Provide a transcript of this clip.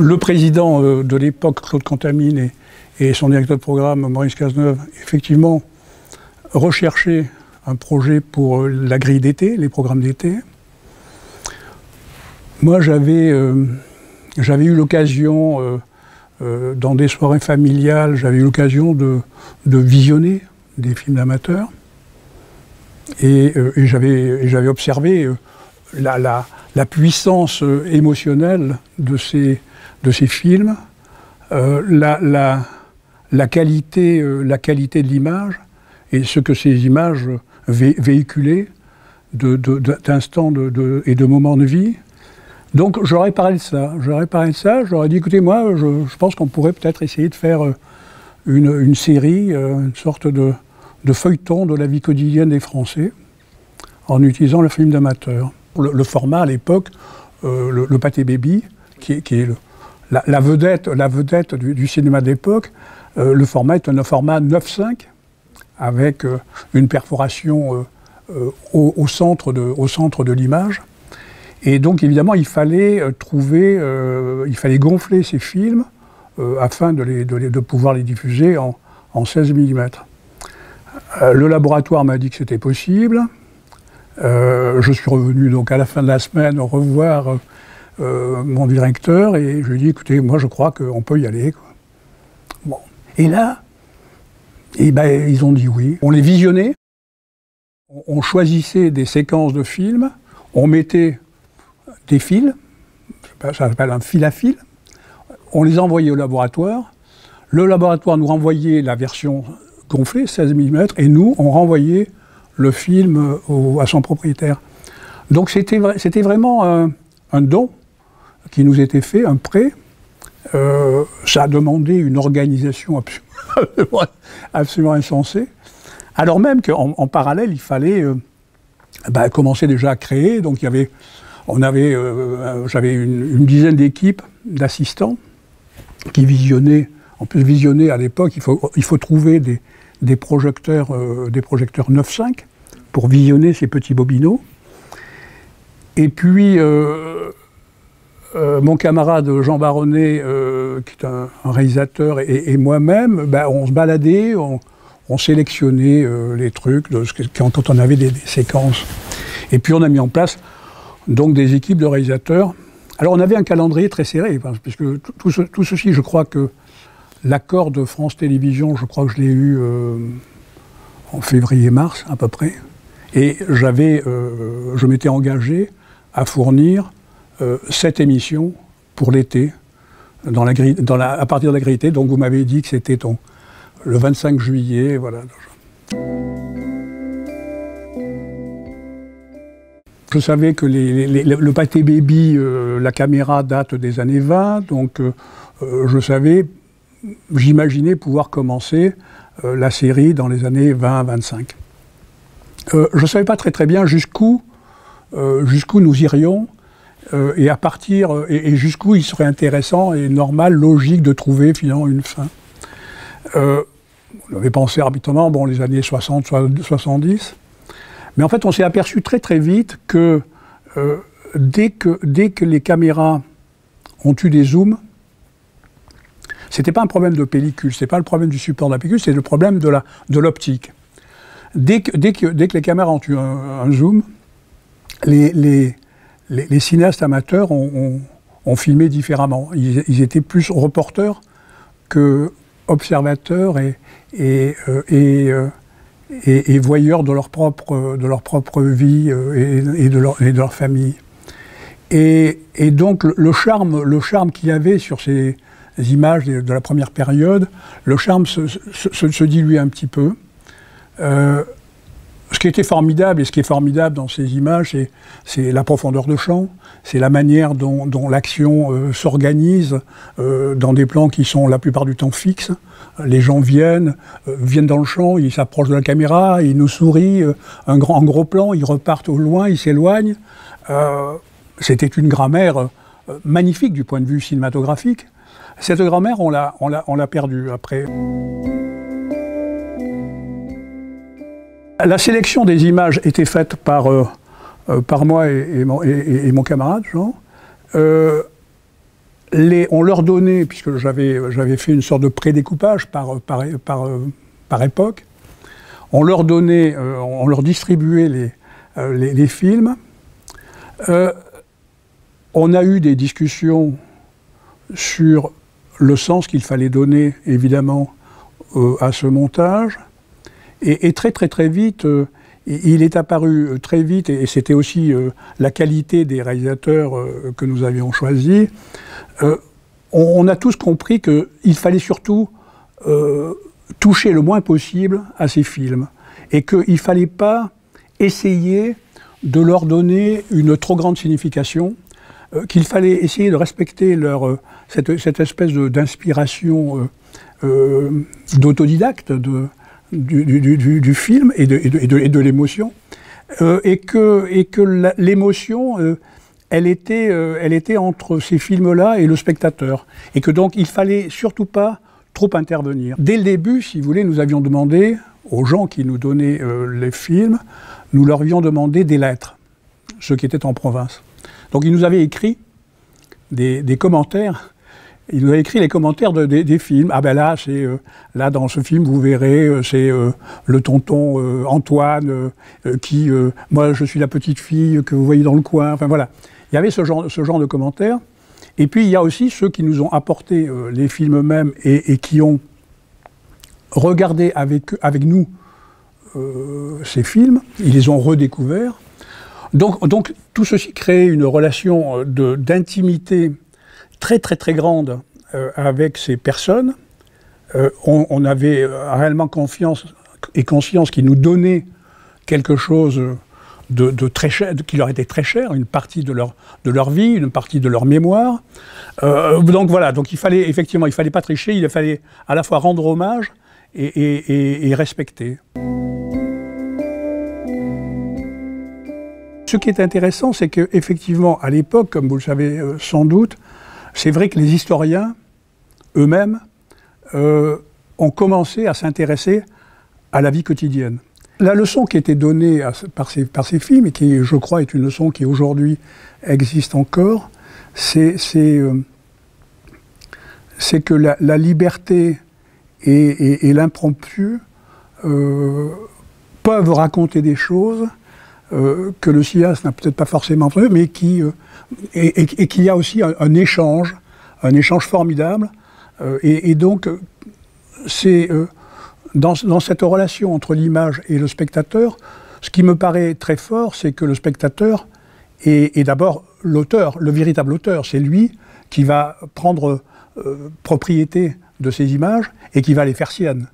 Le président euh, de l'époque, Claude Contamine, et, son directeur de programme, Maurice Cazeneuve, effectivement, recherchaient un projet pour la grille d'été, les programmes d'été. Moi, j'avais euh, eu l'occasion, euh, euh, dans des soirées familiales, j'avais eu l'occasion de, de, visionner des films d'amateurs. Et, et j'avais observé la, la, la, puissance émotionnelle de ces, de ces films, la, la, la, qualité, la qualité de l'image et ce que ces images vé véhiculaient d'instants de, de, et de moments de vie. Donc j'aurais parlé de ça. J'aurais parlé de ça. J'aurais dit écoutez, moi, je, je pense qu'on pourrait peut-être essayer de faire euh, une, une série, euh, une sorte de, de, feuilleton de la vie quotidienne des Français en utilisant le film d'amateur. Le, le, format à l'époque, euh, le, le, pâté baby, qui qui est la, vedette, la vedette du, cinéma d'époque, euh, le format est un format 9-5 avec euh, une perforation euh, au, centre de, l'image. Et donc, évidemment, il fallait trouver, il fallait gonfler ces films afin de, pouvoir les diffuser en, en 16 mm. le laboratoire m'a dit que c'était possible. je suis revenu donc à la fin de la semaine revoir mon directeur et je lui ai dit écoutez, moi je crois qu'on peut y aller. Quoi. Et là, et ben, ils ont dit oui. On les visionnait, on choisissait des séquences de films, on mettait des fils, ça s'appelle un fil à fil. On les envoyait au laboratoire. Le laboratoire nous renvoyait la version gonflée, 16 mm, et nous, on renvoyait le film à son propriétaire. Donc c'était vraiment un, don qui nous était fait, un prêt. Euh, ça a demandé une organisation absolument, insensée. Alors même qu'en en parallèle, il fallait euh, bah, commencer déjà à créer. Donc il y avait on avait, euh, j'avais une, dizaine d'équipes d'assistants qui visionnaient. En plus, visionner à l'époque, il faut, il faut trouver des, projecteurs, des projecteurs 9.5 pour visionner ces petits bobinaux. Et puis, euh, mon camarade Jean Baronnet, euh, qui est un, réalisateur, et, moi-même, ben, on se baladait, on, on sélectionnait euh, les trucs quand on avait des, séquences. Et puis, on a mis en place donc des équipes de réalisateurs. Alors on avait un calendrier très serré, puisque tout, tout ceci, je crois que l'accord de France Télévisions, je crois que je l'ai eu en février-mars à peu près, et j'avais, je m'étais engagé à fournir cette émission pour l'été, à partir de la Donc vous m'avez dit que c'était le 25 juillet. Je savais que le pâté baby, euh, la caméra date des années 20, donc euh, euh, je savais, j'imaginais pouvoir commencer euh, la série dans les années 20 25. je ne savais pas très bien jusqu'où nous irions et à partir et, et jusqu'où il serait intéressant et normal, logique de trouver finalement une fin. on avait pensé arbitrairement, bon, les années 60, 70. Mais en fait, on s'est aperçu très très vite que, euh, dès que dès que les caméras ont eu des zooms, c'était pas un problème de pellicule, c'est pas le problème du support de la pellicule, c'est le problème de de l'optique. Dès que, dès, que, dès que les caméras ont eu un, un zoom, les, les, les, cinéastes amateurs ont, filmé différemment. Ils, étaient plus reporters que observateurs et, euh, euh, voyeurs de leur propre, vie euh, et, de leur, famille. Et, donc le charme, le charme qu'il y avait sur ces images de, la première période, le charme se, diluait un petit peu. Ce qui était formidable et ce qui est formidable dans ces images, c'est la profondeur de champ, c'est la manière dont, l'action euh, s'organise euh, dans des plans qui sont la plupart du temps fixes. Les gens viennent, euh, viennent dans le champ, ils s'approchent de la caméra, ils nous sourient, un, grand, un gros plan, ils repartent au loin, ils s'éloignent. C'était une grammaire magnifique du point de vue cinématographique. Cette grammaire, on l'a perdue après. La sélection des images était faite par, euh, euh, moi et, mon, camarade Jean. Euh, on leur donnait, puisque j'avais fait une sorte de prédécoupage par, par, époque, on leur donnait, on leur distribuait les, films. on a eu des discussions sur le sens qu'il fallait donner, évidemment, à ce montage. Et, très très très vite, euh, il est apparu euh, très vite, et, c'était aussi euh, la qualité des réalisateurs que nous avions choisis, on, a tous compris qu'il fallait surtout toucher le moins possible à ces films, et qu'il ne fallait pas essayer de leur donner une trop grande signification, qu'il fallait essayer de respecter leur, cette, espèce d'inspiration d'autodidacte, de, du, film et de, et de, l'émotion, euh, et que, et que l'émotion, euh, elle, était, euh, elle était entre ces films-là et le spectateur, et que donc il fallait surtout pas trop intervenir. Dès le début, si vous voulez, nous avions demandé aux gens qui nous donnaient les films, nous leur avions demandé des lettres, ceux qui étaient en province. Donc ils nous avaient écrit des, des commentaires il nous a écrit les commentaires de, des, films. Ah ben là, c'est euh, là dans ce film, vous verrez, euh, c'est euh, le tonton Antoine qui, moi, je suis la petite fille que vous voyez dans le coin. Enfin voilà, il y avait ce genre, de commentaires. Et puis il y a aussi ceux qui nous ont apporté les films eux-mêmes et, qui ont regardé avec, nous ces films. Ils les ont redécouverts. Donc tout ceci crée une relation d'intimité très très très grande euh, avec ces personnes. Euh, on, avait réellement confiance et conscience qu'ils nous donnaient quelque chose de, très cher, qui leur était très cher, une partie de leur, de leur vie, une partie de leur mémoire. Euh, donc voilà, donc il fallait effectivement, il fallait pas tricher, il fallait à la fois rendre hommage et, et respecter. Ce qui est intéressant, c'est qu'effectivement, à l'époque, comme vous le savez sans doute, c'est vrai que les historiens eux-mêmes euh, ont commencé à s'intéresser à la vie quotidienne. La leçon qui était donnée par, ces, films, et qui, je crois, est une leçon qui aujourd'hui existe encore, c'est euh, que la, liberté et, l'impromptu euh, peuvent raconter des choses que le cinéaste n'a peut-être pas forcément entendues, mais qui et, qu'il y a aussi un, échange, un échange formidable. Euh, et, donc, c'est euh, dans, cette relation entre l'image et le spectateur, ce qui me paraît très fort, c'est que le spectateur est, d'abord l'auteur, le véritable auteur. C'est lui qui va prendre euh, propriété de ces images et qui va les faire siennes.